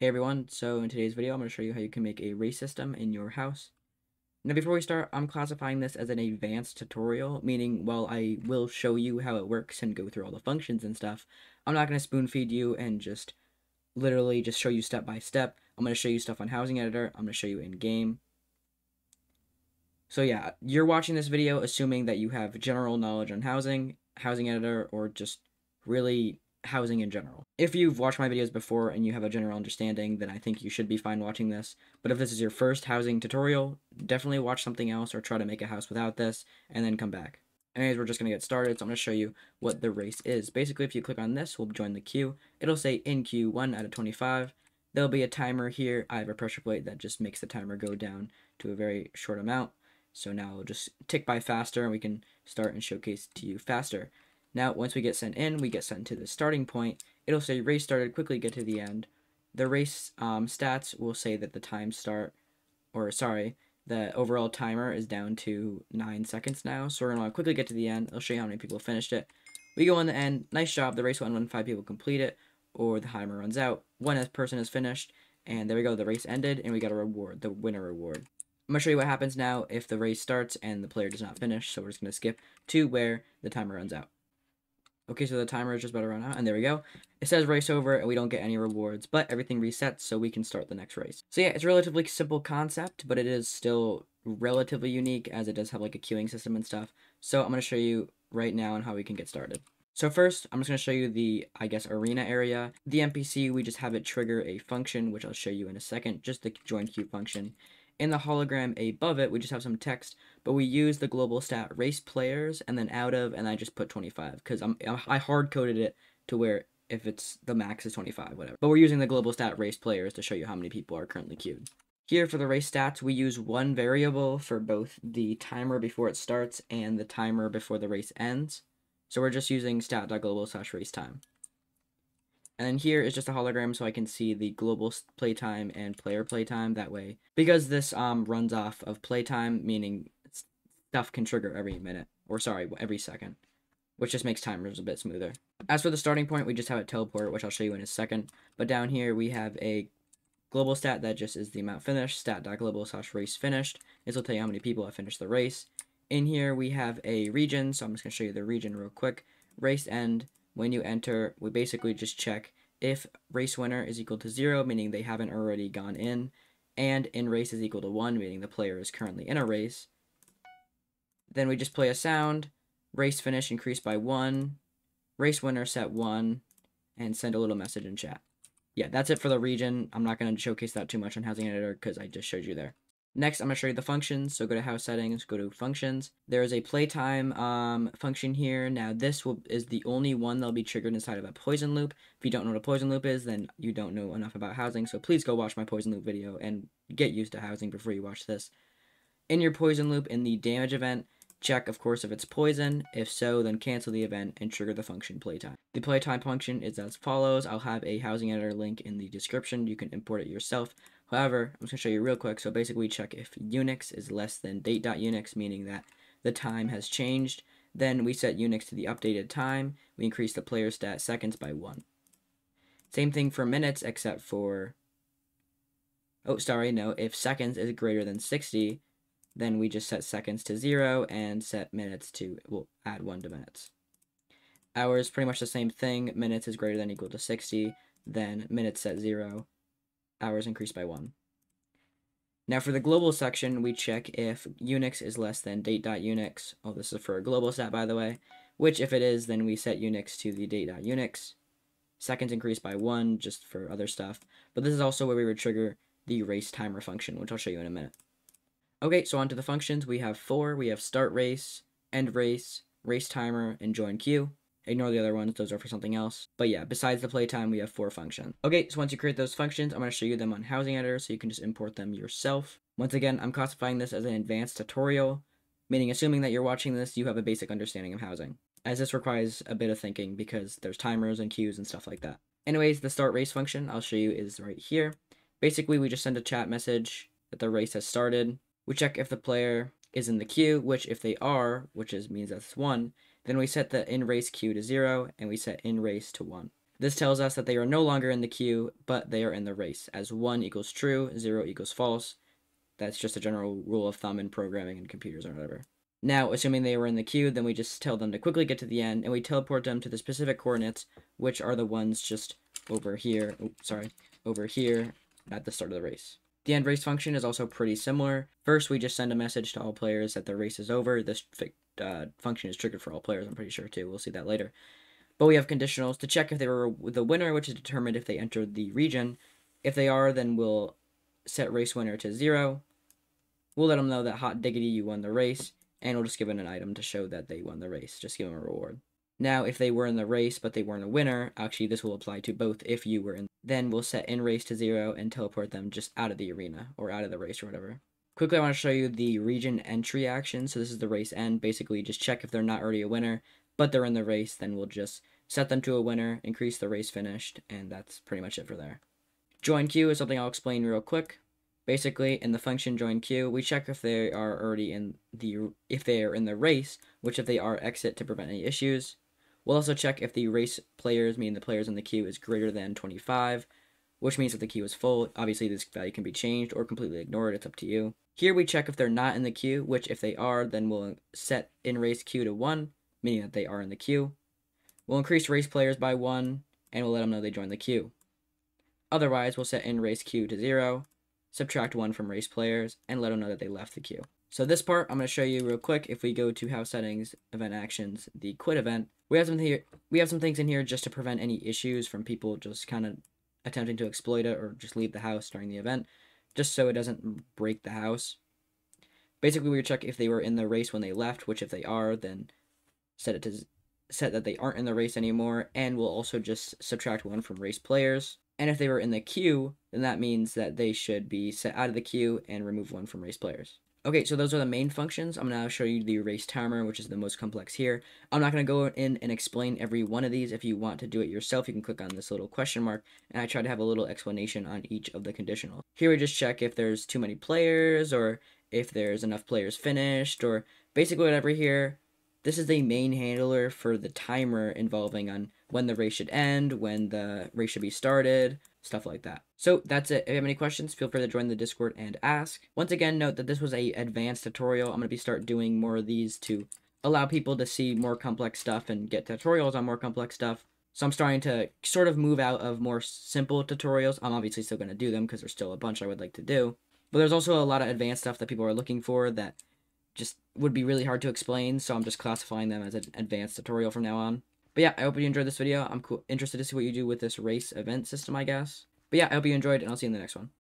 Hey everyone, so in today's video I'm going to show you how you can make a race system in your house. Now before we start, I'm classifying this as an advanced tutorial, meaning while I will show you how it works and go through all the functions and stuff, I'm not going to spoon feed you and just literally just show you step by step. I'm going to show you stuff on Housing Editor, I'm going to show you in game. So yeah, you're watching this video assuming that you have general knowledge on housing, Housing Editor, or just really housing in general. If you've watched my videos before and you have a general understanding, then I think you should be fine watching this. But if this is your first housing tutorial, definitely watch something else or try to make a house without this and then come back. Anyways, we're just going to get started, so I'm going to show you what the race is. Basically, if you click on this, we'll join the queue. It'll say in queue 1 out of 25. There'll be a timer here. I have a pressure plate that just makes the timer go down to a very short amount. So now it'll just tick by faster and we can start and showcase to you faster. Now, once we get sent in, we get sent to the starting point. It'll say race started, quickly get to the end. The race um, stats will say that the time start, or sorry, the overall timer is down to 9 seconds now. So we're going to quickly get to the end. It'll show you how many people finished it. We go in the end. Nice job. The race went when 5 people complete it, or the timer runs out. One person is finished, and there we go. The race ended, and we got a reward, the winner reward. I'm going to show you what happens now if the race starts and the player does not finish. So we're just going to skip to where the timer runs out. Okay, so the timer is just about to run out, and there we go. It says race over, and we don't get any rewards, but everything resets, so we can start the next race. So yeah, it's a relatively simple concept, but it is still relatively unique, as it does have like a queuing system and stuff. So I'm going to show you right now on how we can get started. So first, I'm just going to show you the, I guess, arena area. The NPC, we just have it trigger a function, which I'll show you in a second, just the join queue function. In the hologram above it, we just have some text, but we use the global stat race players and then out of, and I just put 25 because I'm I hard coded it to where if it's the max is 25, whatever. But we're using the global stat race players to show you how many people are currently queued. Here for the race stats, we use one variable for both the timer before it starts and the timer before the race ends. So we're just using stat.global slash race time. And then here is just a hologram so I can see the global playtime and player playtime that way. Because this um runs off of playtime, meaning stuff can trigger every minute. Or sorry, every second. Which just makes timers a bit smoother. As for the starting point, we just have a teleport, which I'll show you in a second. But down here we have a global stat that just is the amount finished, stat.global slash race finished. This will tell you how many people have finished the race. In here we have a region, so I'm just going to show you the region real quick. Race end, when you enter, we basically just check if race winner is equal to 0, meaning they haven't already gone in, and in race is equal to 1, meaning the player is currently in a race. Then we just play a sound, race finish increased by 1, race winner set 1, and send a little message in chat. Yeah, that's it for the region. I'm not going to showcase that too much on Housing Editor because I just showed you there. Next, I'm going to show you the functions. So go to house settings, go to functions. There is a playtime um, function here. Now this will, is the only one that'll be triggered inside of a poison loop. If you don't know what a poison loop is, then you don't know enough about housing. So please go watch my poison loop video and get used to housing before you watch this. In your poison loop, in the damage event, check of course if it's poison. If so, then cancel the event and trigger the function playtime. The playtime function is as follows. I'll have a housing editor link in the description. You can import it yourself. However, I'm just going to show you real quick. So basically we check if Unix is less than date.unix, meaning that the time has changed. Then we set Unix to the updated time. We increase the player stat seconds by 1. Same thing for minutes, except for... Oh, sorry, no. If seconds is greater than 60, then we just set seconds to 0 and set minutes to... We'll add 1 to minutes. Hours, pretty much the same thing. Minutes is greater than equal to 60, then minutes set 0, hours increased by 1. Now for the global section, we check if Unix is less than date.unix. Oh, this is for a global stat, by the way. Which, if it is, then we set Unix to the date.unix. Seconds increased by 1, just for other stuff. But this is also where we would trigger the race timer function, which I'll show you in a minute. Okay, so on to the functions. We have four. We have start race, end race, race timer, and join queue. Ignore the other ones, those are for something else. But yeah, besides the playtime, we have four functions. Okay, so once you create those functions, I'm going to show you them on Housing Editor so you can just import them yourself. Once again, I'm classifying this as an advanced tutorial, meaning assuming that you're watching this, you have a basic understanding of housing, as this requires a bit of thinking because there's timers and queues and stuff like that. Anyways, the start race function I'll show you is right here. Basically, we just send a chat message that the race has started. We check if the player is in the queue, which if they are, which is means that's one, then we set the in race queue to 0, and we set in race to 1. This tells us that they are no longer in the queue, but they are in the race, as 1 equals true, 0 equals false. That's just a general rule of thumb in programming and computers or whatever. Now, assuming they were in the queue, then we just tell them to quickly get to the end, and we teleport them to the specific coordinates, which are the ones just over here, sorry, over here at the start of the race. The end race function is also pretty similar. First, we just send a message to all players that the race is over. This uh, function is triggered for all players, I'm pretty sure, too. We'll see that later. But we have conditionals to check if they were the winner, which is determined if they entered the region. If they are, then we'll set race winner to 0. We'll let them know that hot diggity you won the race, and we'll just give them an item to show that they won the race. Just give them a reward. Now, if they were in the race but they weren't a winner, actually this will apply to both if you were in. Then we'll set in race to zero and teleport them just out of the arena or out of the race or whatever. Quickly, I want to show you the region entry action. So this is the race end. Basically, just check if they're not already a winner, but they're in the race. Then we'll just set them to a winner, increase the race finished, and that's pretty much it for there. Join queue is something I'll explain real quick. Basically, in the function join queue, we check if they are already in the if they are in the race, which if they are, exit to prevent any issues. We'll also check if the race players, meaning the players in the queue, is greater than 25, which means that the queue is full. Obviously, this value can be changed or completely ignored. It's up to you. Here we check if they're not in the queue, which if they are, then we'll set in race queue to 1, meaning that they are in the queue. We'll increase race players by 1, and we'll let them know they joined the queue. Otherwise, we'll set in race queue to 0, subtract 1 from race players, and let them know that they left the queue. So this part, I'm going to show you real quick. If we go to House Settings, Event Actions, the Quit event, we have some here. We have some things in here just to prevent any issues from people just kind of attempting to exploit it or just leave the house during the event, just so it doesn't break the house. Basically, we check if they were in the race when they left, which if they are, then set it to set that they aren't in the race anymore, and we'll also just subtract one from race players. And if they were in the queue, then that means that they should be set out of the queue and remove one from race players. Okay, so those are the main functions. I'm going to show you the race timer, which is the most complex here. I'm not going to go in and explain every one of these. If you want to do it yourself, you can click on this little question mark, and I try to have a little explanation on each of the conditionals. Here we just check if there's too many players, or if there's enough players finished, or basically whatever here. This is the main handler for the timer involving on when the race should end, when the race should be started, stuff like that. So that's it. If you have any questions, feel free to join the Discord and ask. Once again, note that this was a advanced tutorial. I'm going to be start doing more of these to allow people to see more complex stuff and get tutorials on more complex stuff. So I'm starting to sort of move out of more simple tutorials. I'm obviously still going to do them because there's still a bunch I would like to do. But there's also a lot of advanced stuff that people are looking for that just would be really hard to explain. So I'm just classifying them as an advanced tutorial from now on. But yeah, I hope you enjoyed this video. I'm cool, interested to see what you do with this race event system, I guess. But yeah, I hope you enjoyed, and I'll see you in the next one.